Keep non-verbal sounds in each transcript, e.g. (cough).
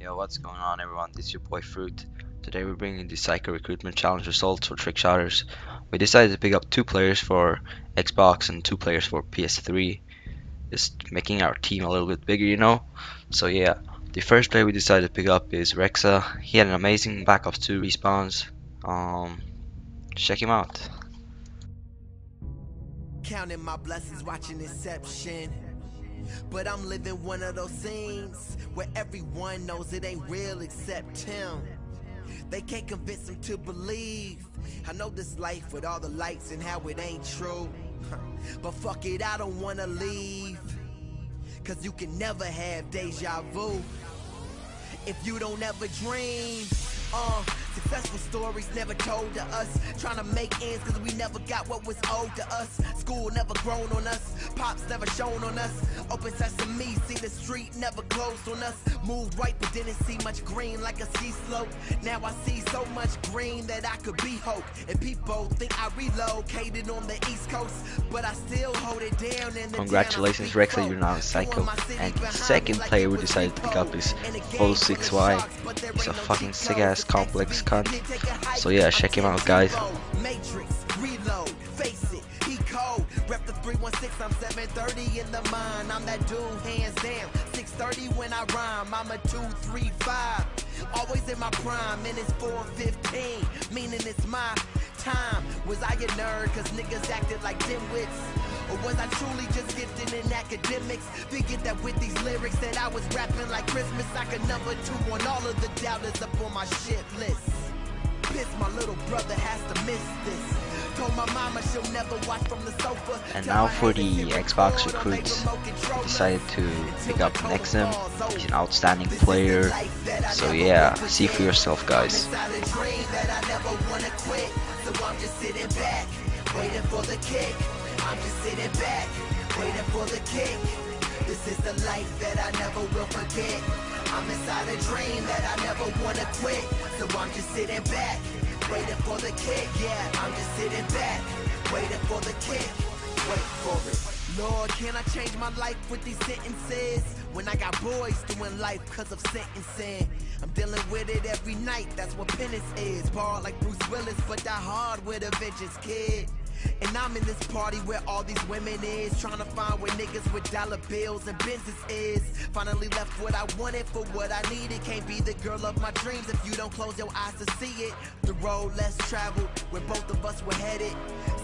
Yo, what's going on everyone? This is your boy Fruit. Today we're bringing the PsyQo Recruitment Challenge results for Trick Shotters. We decided to pick up two players for Xbox and two players for PS3. Just making our team a little bit bigger, you know? So yeah, the first player we decided to pick up is Rexza. He had an amazing Black Ops 2 respawns. Um, check him out. Counting my blessings, watching Inception. But I'm living one of those scenes where everyone knows it ain't real except him. They can't convince him to believe. I know this life with all the lights and how it ain't true. (laughs) But fuck it, I don't wanna leave. Cause you can never have deja vu if you don't ever dream. Uh, successful stories never told to us. Trying to make ends cause we never got what was owed to us. School never grown on us. Pops never shown on us. Open sesame, see the street never closed on us. Moved right but didn't see much green like a ski slope. Now I see so much green that I could be hope. And people think I relocated on the east coast. But I still hold it down in the Congratulations Rexza, you're now a PsyQo. And the second player we decided to pick up is Fho6y. He's a fucking sick ass complex cunt. So yeah, check him out guys. Matrix, reload, face it, he cold. Rep the 316, I'm 730 in the mind. I'm that dude, hands down. 630 when I rhyme, I'm a 235. Always in my prime, and it's 415, meaning it's my time. Was I a nerd? Cause niggas acted like dimwits. Or oh, was I truly just gifted in academics? That with these lyrics that I was rapping like Christmas, I could number two on all of the doubters up on my shit list. Pissed my little brother has to miss this. Told my mama she'll never watch from the sofa. And now for the Xbox recruits, I decided to pick up Nexem. Oh. He's an outstanding player. So yeah, see for yourself guys. Inside a dream that I never wanna quit. So I'm just sitting back, waiting for the kick. I'm just sitting back, waiting for the kick. This is the life that I never will forget. I'm inside a dream that I never wanna quit. So I'm just sitting back, waiting for the kick. Yeah, I'm just sitting back, waiting for the kick. Wait for it. Lord, can I change my life with these sentences? When I got boys doing life cause of sentencing. I'm dealing with it every night, that's what penance is. Ball like Bruce Willis, but die hard with a vengeance, kid. And I'm in this party where all these women is Trying to find where niggas with dollar bills and business is. Finally left what I wanted for what I needed. Can't be the girl of my dreams if you don't close your eyes to see it. The road less traveled, where both of us were headed.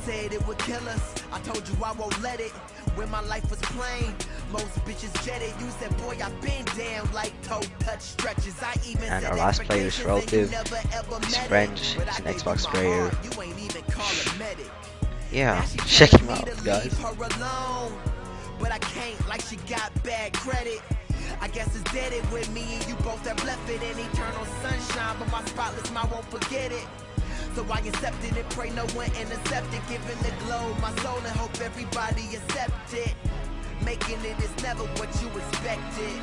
Said it would kill us, I told you I won't let it. When my life was plain, most bitches jetted. You said boy I've been down like toe touch stretches. I even And our last player is expectations and you Relativ. never, ever He's met it. French, he's an Xbox player. Yeah, she check him out guys. leave her alone, but I can't like she got bad credit. I guess it's dead it with me and you both have left it in eternal sunshine, but my spotless mind won't forget it. So I accept it pray no one intercept it, giving the glow my soul and hope everybody accept it. Making it is never what you expected.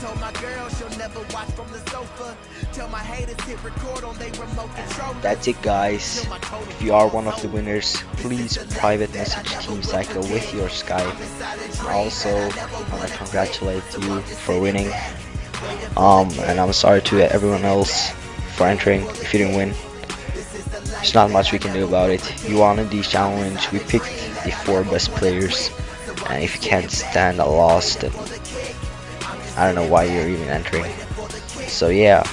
Told my girl she'll never watch from the sofa. Tell my haters hit record on they remote control. That's it guys. If you are one of the winners, please private message Team PsyQo with your Skype. Also, I want to congratulate you for winning. Um, and I'm sorry to everyone else for entering if you didn't win. There's not much we can do about it. You won in the challenge. We picked the four best players. And if you can't stand a loss, then I don't know why you're even entering. So yeah.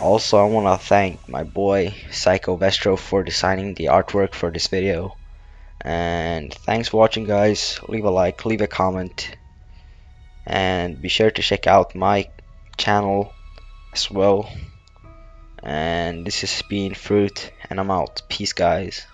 Also, I want to thank my boy PsyQo Vestro for designing the artwork for this video. And thanks for watching, guys. Leave a like, leave a comment, and be sure to check out my channel as well. And this has been Fruit, and I'm out. Peace, guys.